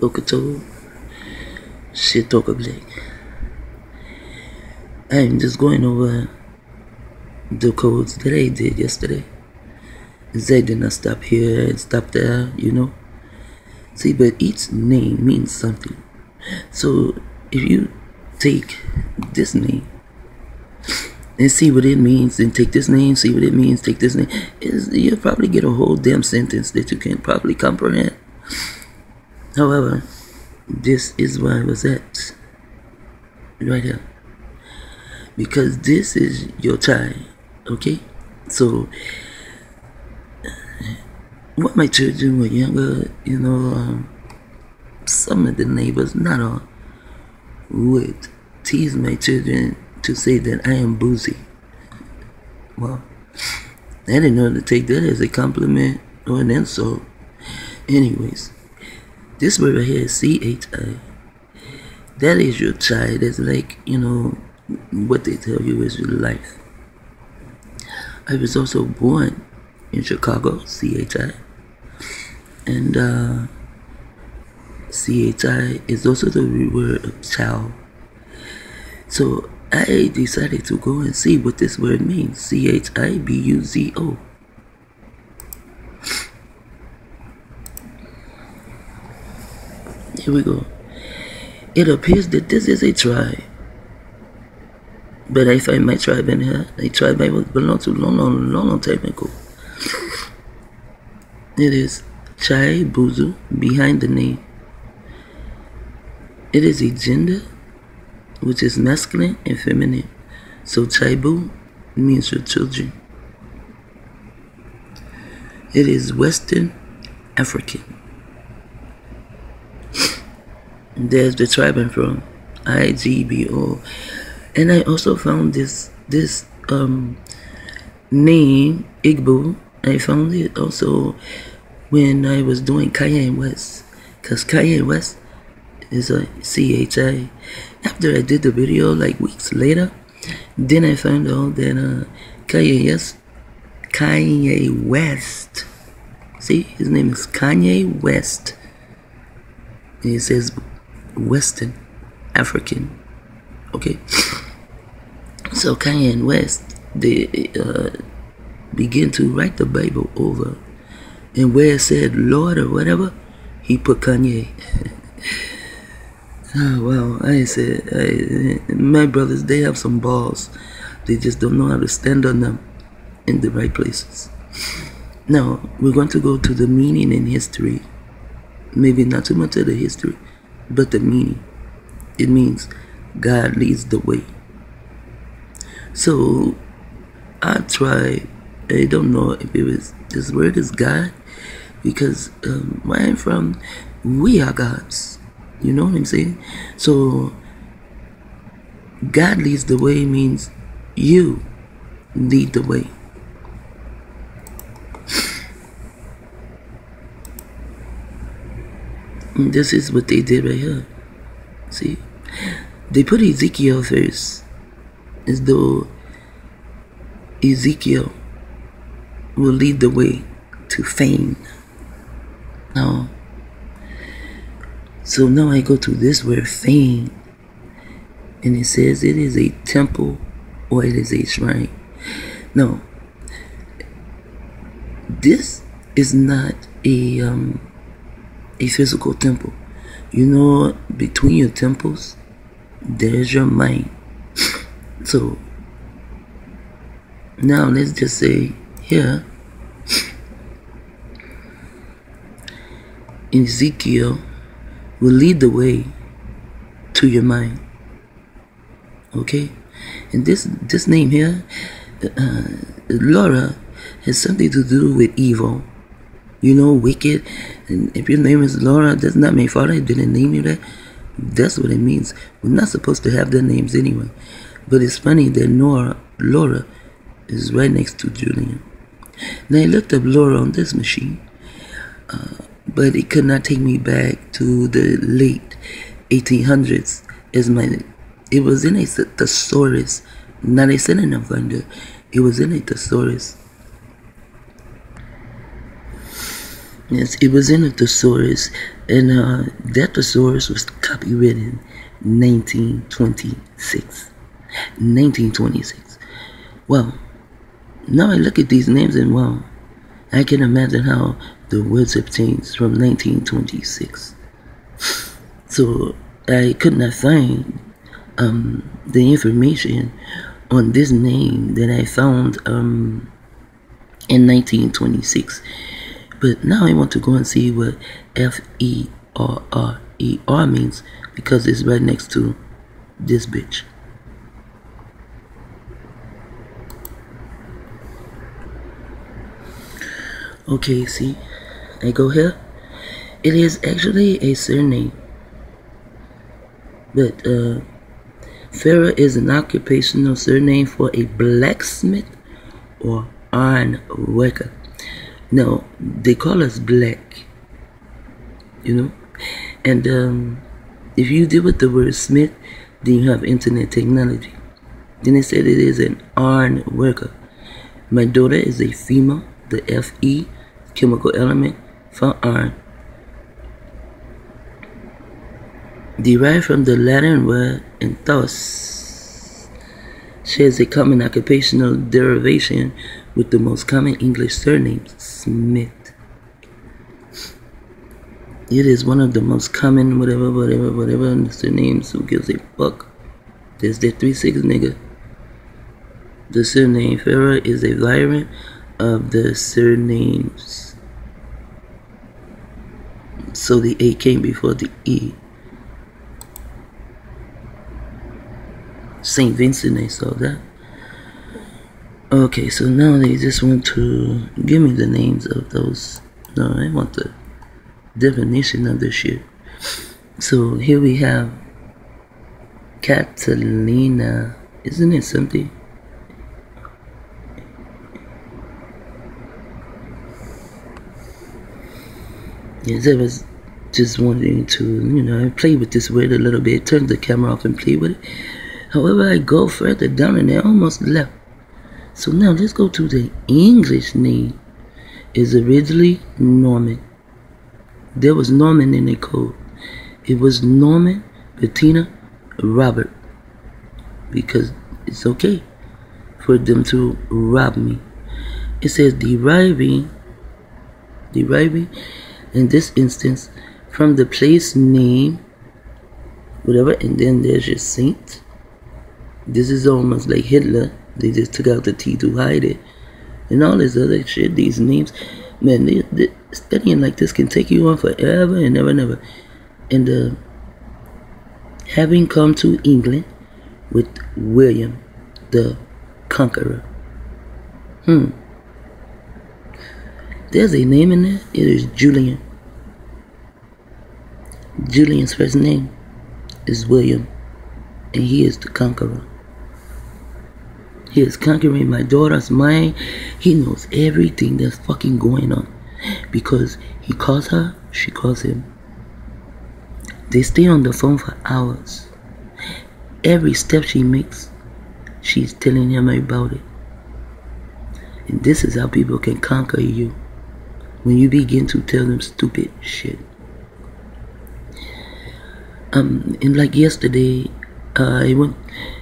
Boker Tov, Shit Talker Black. I'm just going over the codes that I did yesterday. They did not stop here and stop there, you know. See, but each name means something. So if you take this name and see what it means, and take this name, see what it means, take this name, is you'll probably get a whole damn sentence that you can probably comprehend. However, this is where I was at. Right here. Because this is your child. Okay? So when my children were younger, you know, um, some of the neighbors, not all, would tease my children to say that I am boozy. Well, I didn't know to take that as a compliment or an insult. Anyways, this word right here is C-H-I. That is your child. That's like, you know, what they tell you is your life. I was also born in Chicago, CHI. And uh, CHI is also the root word of child. So I decided to go and see what this word means. C H I B U Z O. Here we go. It appears that this is a tribe. But I find my tribe in here. A tribe I belong to long, long, long, long time ago. It is Chai Buzu behind the name. It is a gender which is masculine and feminine. So Chaibu means your children. It is Western African. There's the tribe I'm from, IGBO, and I also found this this um name Igbo. I found it also when I was doing Kanye West, cause Kanye West is a CHI. After I did the video, like weeks later, then I found out that uh, Kanye yes, Kanye West. See, his name is Kanye West. He says Western African. Okay. So Kanye and West they uh, begin to write the Bible over, and where said Lord or whatever, he put Kanye. oh well, I said I, my brothers they have some balls, they just don't know how to stand on them in the right places. Now we're going to go to the meaning in history. Maybe not too much of the history, but the meaning. It means God leads the way. So I try. I don't know if it was this word is God, because um, where I'm from, we are gods. You know what I'm saying? So God leads the way means you lead the way. This is what they did right here. See? They put Ezekiel first as though Ezekiel will lead the way to fame. Now, so now I go to this word fame, and it says it is a temple or it is a shrine. No, this is not a um, a physical temple. You know, between your temples, there's your mind. So now let's just say here Ezekiel will lead the way to your mind. Okay, and this this name here, uh, Laura, has something to do with evil. You know, wicked. And if your name is Laura, that's not mean Father didn't name you that. That's what it means. We're not supposed to have their names anyway. But it's funny that Nora, Laura is right next to Julian. Now I looked up Laura on this machine, uh, but it could not take me back to the late 1800s. As my, it was in a thesaurus, not a synonym finder. It was in a thesaurus. Yes, it was in a thesaurus, and uh, that thesaurus was copywritten 1926. 1926. Well, now I look at these names and well, I can imagine how the words obtained from 1926. So I could not find um, the information on this name that I found um, in 1926. But now I want to go and see what F E R R E R means because it's right next to this bitch. Okay, see, I go here. It is actually a surname, but uh, Ferrer is an occupational surname for a blacksmith or iron worker. Now, they call us black, you know, and um, if you deal with the word smith, then you have internet technology. Then they said it is an iron worker. My daughter is a female, the FE chemical element for iron. Derived from the Latin word and enthos, shares a common occupational derivation with the most common English surname, Smith. It is one of the most common whatever, whatever, whatever surnames. Who gives a fuck? There's the 3-6 nigga. The surname Ferrer is a variant of the surnames. So the A came before the E. St. Vincent, I saw that. Okay, so now they just want to give me the names of those. No, I want the definition of this shit. So here we have Catalina. Isn't it something? Yes, I was just wanting to, you know, play with this word a little bit, turn the camera off and play with it. However, I go further down and I almost left. So now let's go to the English name. Is originally Norman. There was Norman in the code. It was Norman, Bettina, Robert. Because it's okay for them to rob me. It says deriving, deriving, in this instance, from the place name, whatever, and then there's your saint. This is almost like Hitler they just took out the T to hide it. And all this other shit, these names. Man, they, they, studying like this can take you on forever and never, never. And uh, having come to England with William the Conqueror. Hmm. There's a name in there. It is Julian. Julian's first name is William, and he is the conqueror. He is conquering my daughter's mind. He knows everything that's fucking going on. Because he calls her, she calls him. They stay on the phone for hours. Every step she makes, she's telling him about it. And this is how people can conquer you. When you begin to tell them stupid shit. Um, and like yesterday, uh, I went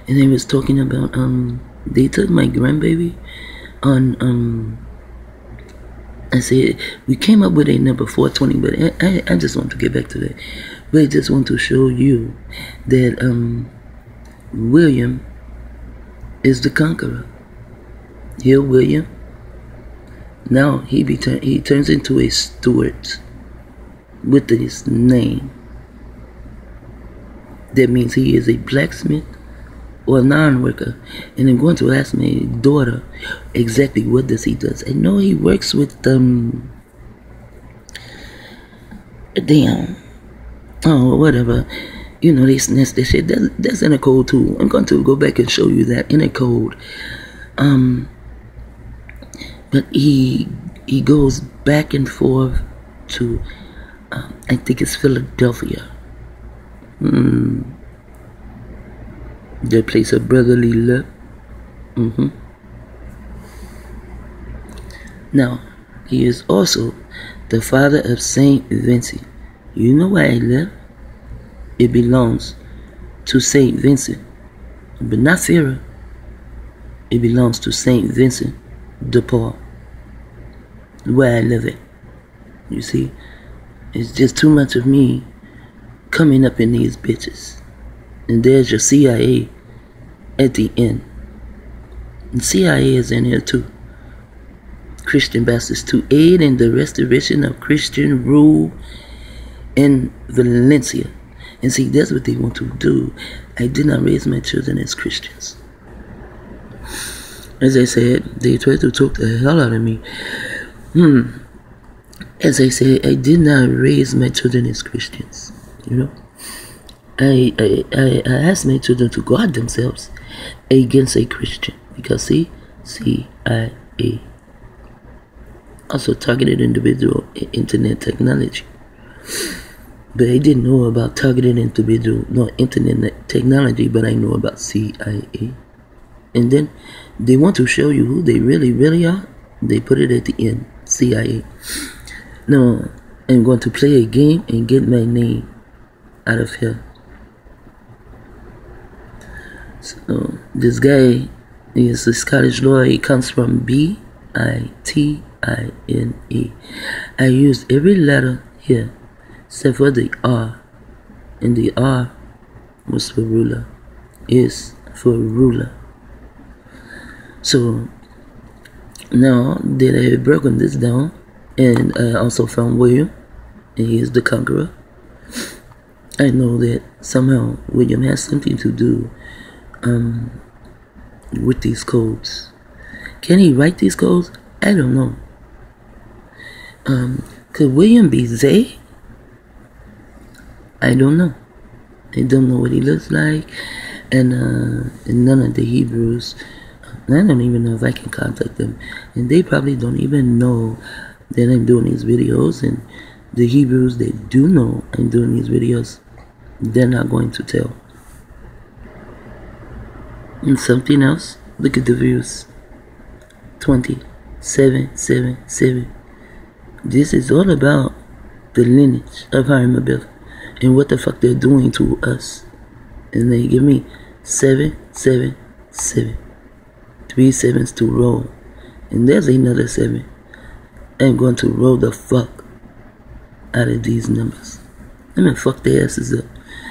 and I was talking about um they took my grandbaby on um I said we came up with a number 420 but I, I just want to get back to that. But I just want to show you that um William is the conqueror. Here William now he be he turns into a Stuart with his name. That means he is a blacksmith or a non-worker. And I'm going to ask my daughter exactly what does he does. I know he works with um damn. Oh whatever. You know they snatch that shit. That, that's in a code too. I'm going to go back and show you that in a code. Um but he he goes back and forth to um, I think it's Philadelphia. Hmm that place of brotherly love. Mm-hmm. Now, he is also the father of Saint Vincent. You know where I live? It belongs to Saint Vincent, but not Pharaoh. It belongs to Saint Vincent de Paul, where I live it. You see, it's just too much of me coming up in these bitches. And there's your CIA at the end. And CIA is in here too. Christian bastards to aid in the restoration of Christian rule in Valencia. And see, that's what they want to do. I did not raise my children as Christians. As I said, they tried to talk the hell out of me. Hmm. As I said, I did not raise my children as Christians. You know? I, I, I, I asked my children to guard themselves against a Christian. Because see, CIA also targeted individual internet technology. But I didn't know about targeted individual, no internet technology, but I know about CIA. And then they want to show you who they really, really are. They put it at the end, CIA. Now, I'm going to play a game and get my name out of here. So, this guy is a Scottish lawyer. He comes from B I T I N E. I used every letter here except for the R. And the R was for ruler, is for ruler. So now that I have broken this down, and I also found William, and he is the conqueror, I know that somehow William has something to do um, with these codes. Can he write these codes? I don't know. Um, could William be Zay? I don't know. I don't know what he looks like, and, uh, and none of the Hebrews. I don't even know if I can contact them, and they probably don't even know that I'm doing these videos. And the Hebrews, they do know I'm doing these videos. They're not going to tell. And something else. Look at the views. 20, 7, 7, 7. This is all about the lineage of Hiram Abimelech and what the fuck they're doing to us. And they give me seven, seven, seven. Three sevens to roll. And there's another seven. I'm going to roll the fuck out of these numbers. I'm gonna fuck their asses up.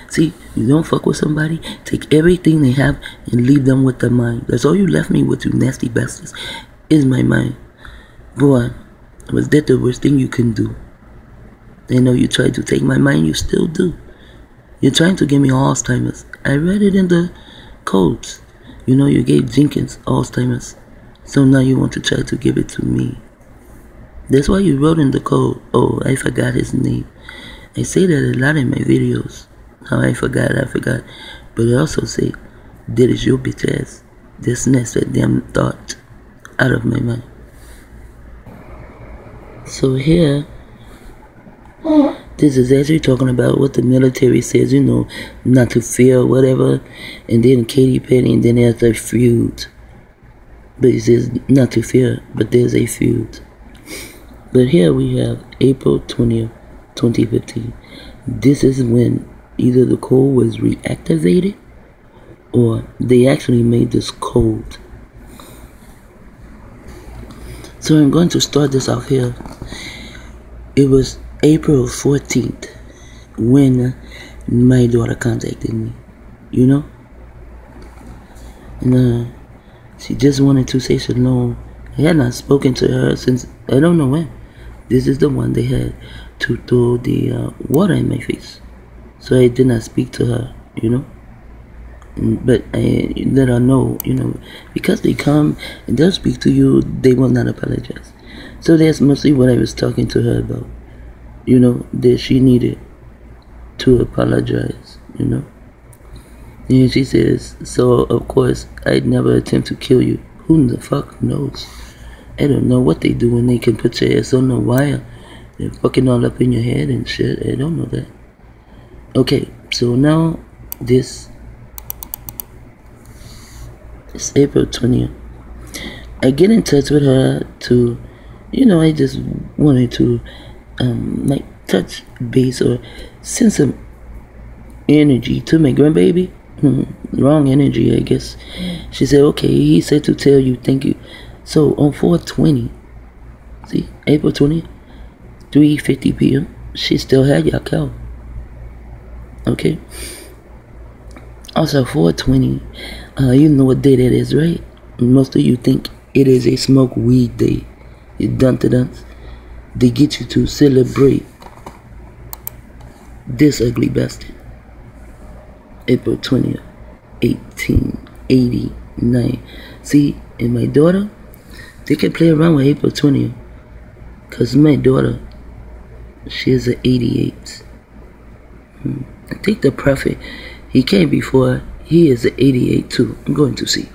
See, you don't fuck with somebody, take everything they have and leave them with their mind. That's all you left me with, you nasty bastards, is my mind. Boy, was that the worst thing you can do? They know you tried to take my mind, you still do. You're trying to give me Alzheimer's. I read it in the codes. You know, you gave Jenkins Alzheimer's. So now you want to try to give it to me. That's why you wrote in the code. Oh, I forgot his name. I say that a lot in my videos. How I forgot, I forgot. But I also say, that is your bitch ass. This next that damn thought out of my mind. So here, this is actually talking about what the military says, you know, not to fear whatever, and then Katy Perry, and then there's a feud. But he says not to fear, but there's a feud. But here we have April 20th, 2015. This is when either the code was reactivated or they actually made this code. So I'm going to start this off here. It was April 14th when my daughter contacted me, you know? And uh, she just wanted to say shalom. I had not spoken to her since I don't know when. This is the one they had to throw the uh, water in my face. So I did not speak to her, you know? Mm, but I let her know, you know, because they come and they'll speak to you, they will not apologize. So that's mostly what I was talking to her about you know, that she needed to apologize, you know. And she says, so of course I'd never attempt to kill you. Who the fuck knows? I don't know what they do when they can put your ass on the wire and fucking all up in your head and shit. I don't know that. Okay, so now this is April 20th. I get in touch with her to, you know, I just wanted to um, like touch base or send some energy to my grandbaby. Hmm, wrong energy, I guess. She said, okay, he said to tell you thank you. So on 420, see, April 20, 3.50 p.m., she still had cow. Okay? Also, 420, uh, you know what day that is, right? Most of you think it is a smoke weed day. You done to dance. They get you to celebrate this ugly bastard. April 20th, 1889. See, and my daughter, they can play around with April 20th. Because my daughter, she is an 88. Hmm. I think the prophet, he came before, he is an 88 too. I'm going to see.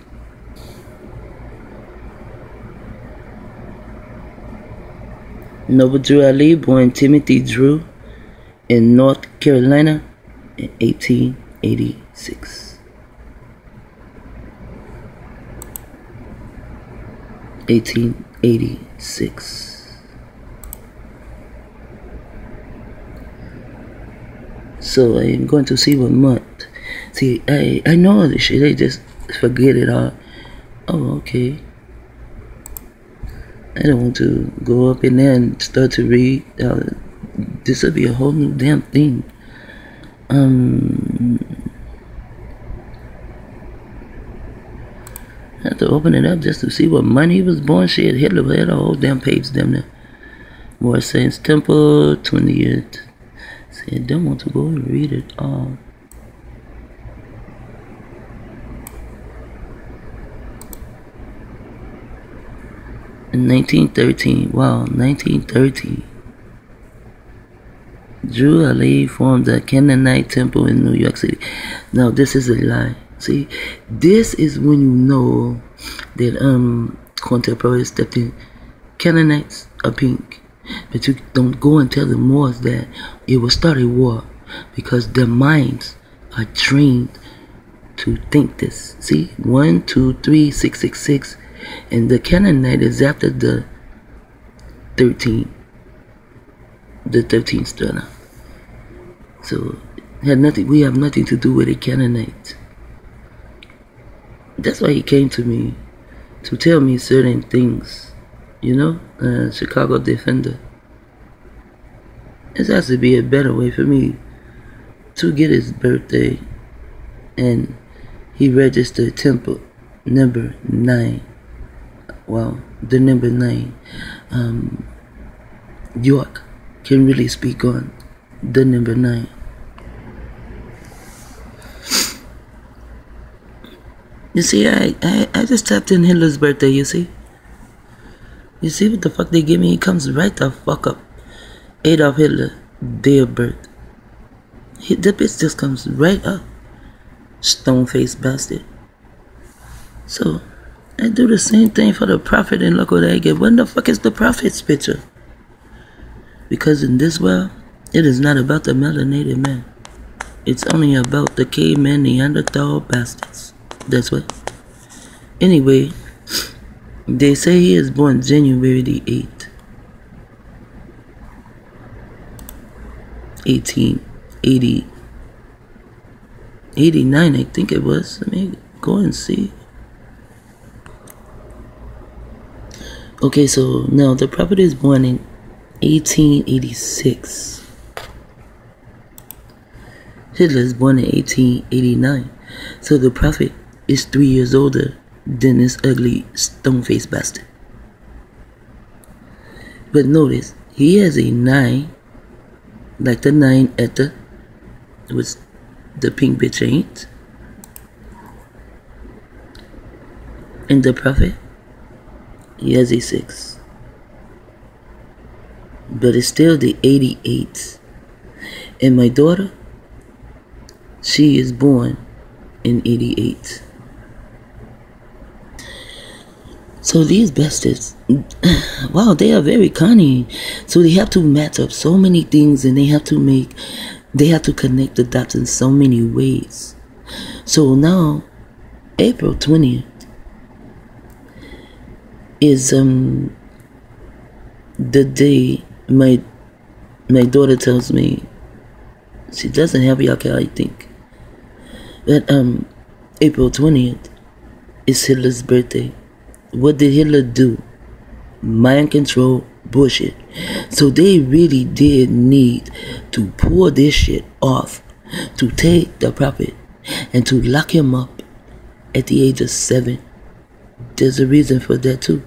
Noble Drew Ali, born Timothy Drew in North Carolina in 1886. 1886. So I am going to see what month. See, I I know this shit. I just forget it all. Oh, okay. I don't want to go up in there and start to read. Uh, this would be a whole new damn thing. Um, I have to open it up just to see what he was born. Shit, Hitler had a whole damn page down there. Moorish Science Temple, 20th. I don't want to go and read it all. In 1913, wow, 1913. Drew Ali formed the Canaanite temple in New York City. Now, this is a lie. See, this is when you know that um contemporary stepped in. Canaanites are pink, but you don't go and tell the Moors that it will start a war because their minds are trained to think this. See, one, two, three, six, six, six, and the Canaanite is after the thirteen the 13th stunner. So had nothing. We have nothing to do with a Canaanite. That's why he came to me to tell me certain things. You know, uh, Chicago Defender. It has to be a better way for me to get his birthday, and he registered temple number nine. Well, the number nine, um, York can really speak on the number nine. You see, I, I, I just tapped in Hitler's birthday, you see? You see what the fuck they give me? He comes right the fuck up. Adolf Hitler, day of birth. He, the bitch just comes right up. Stone faced bastard. So, I do the same thing for the prophet and look what I get. When the fuck is the prophet's picture? Because in this world, it is not about the melanated man. It's only about the caveman Neanderthal bastards. That's what. Anyway, they say he is born January the 8th. 1880. 89, I think it was. Let me go and see. Okay, so now the prophet is born in 1886. Hitler is born in 1889, so the prophet is three years older than this ugly stone-faced bastard. But notice, he has a nine, like the nine at the, was the pink bitch ain't. And the prophet, he has a six but it's still the 88. And my daughter, she is born in 88. So these bastards, wow, they are very cunning. So they have to match up so many things and they have to make, they have to connect the dots in so many ways. So now, April 20th is um the day my my daughter tells me she doesn't have Yakel, I think. That um April 20th is Hitler's birthday. What did Hitler do? Mind control bullshit. So they really did need to pull this shit off, to take the prophet and to lock him up at the age of seven. There's a reason for that too.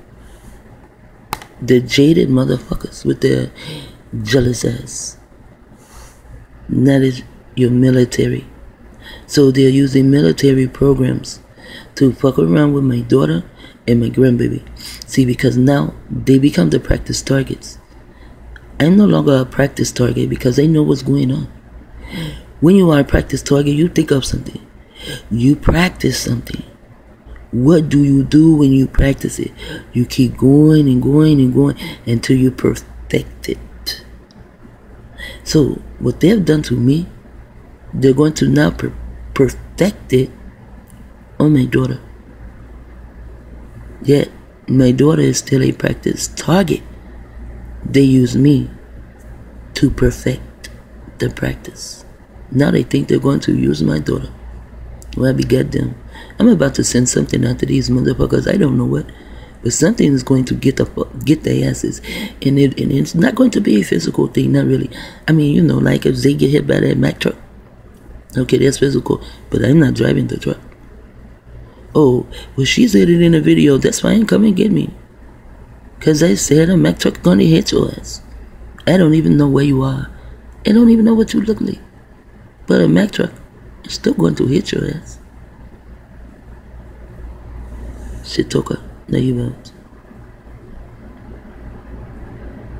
The jaded motherfuckers with their jealous ass. That is your military. So they're using military programs to fuck around with my daughter and my grandbaby. See, because now they become the practice targets. I'm no longer a practice target because they know what's going on. When you are a practice target, you think of something. You practice something. What do you do when you practice it? You keep going and going and going until you perfect it. So, what they've done to me, they're going to now per- perfect it on my daughter. Yet, my daughter is still a practice target. They use me to perfect the practice. Now they think they're going to use my daughter. Well, beget them. I'm about to send something out to these motherfuckers. I don't know what, but something is going to get the get their asses, and it and it's not going to be a physical thing. Not really. I mean, you know, like if they get hit by that Mack truck. Okay, that's physical, but I'm not driving the truck. Oh, well, she said it in a video. That's fine. Come and get me. Cause I said a Mack truck gonna hit your ass. I don't even know where you are. I don't even know what you look like. But a Mack truck is still going to hit your ass. Shit talker. Now you out.